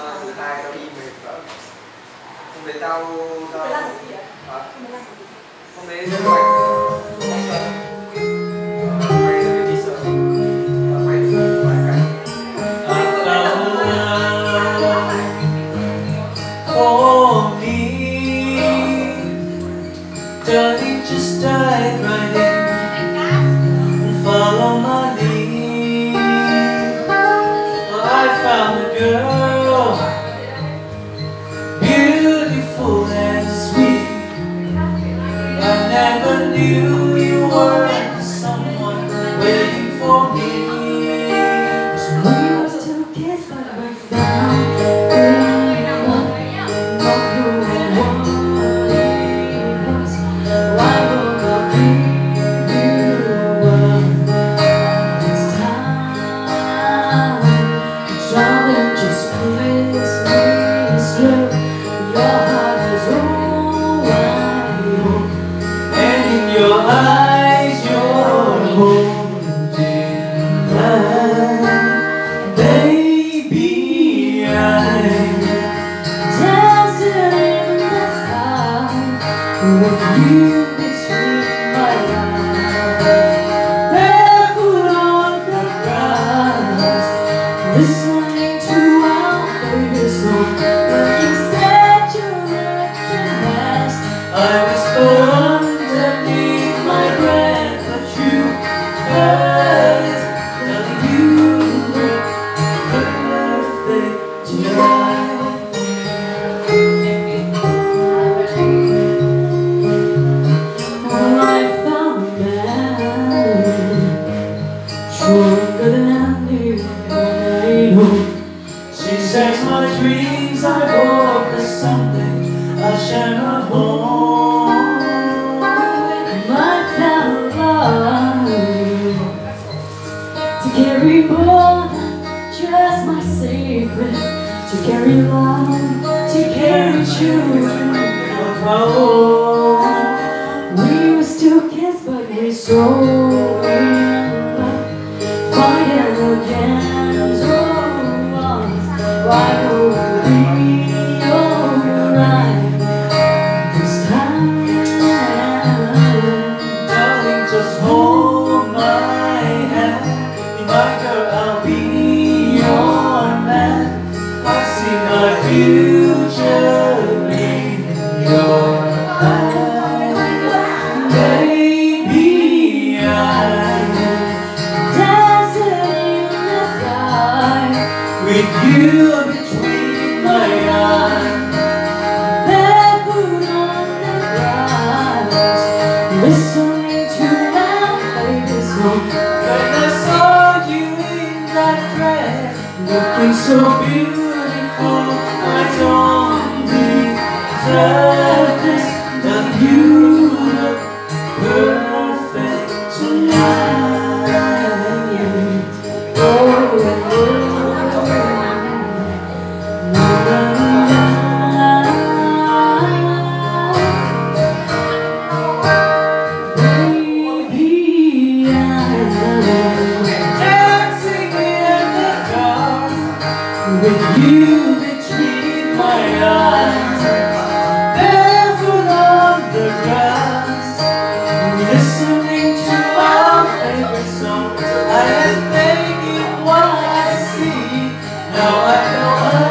uh, thứ hai tao đi mệt đấy tao tao hả? Hôm hoạch quay rồi me. Darling, just dive right in follow my lead. I found a girl, with shares my dreams. I hope that someday I'll share her home. I found love to carry more than just my secrets, to carry love, to carry children of our own. We were still kids, but we're so with you between my eyes. Barefoot on the grass, listening to our favorite song. When I saw you in that dress, looking so beautiful, I don't deserve this. But you look perfect tonight. With you between my eyes. Barefoot on the grass, listening to our favorite song. I am what I see. Now I know I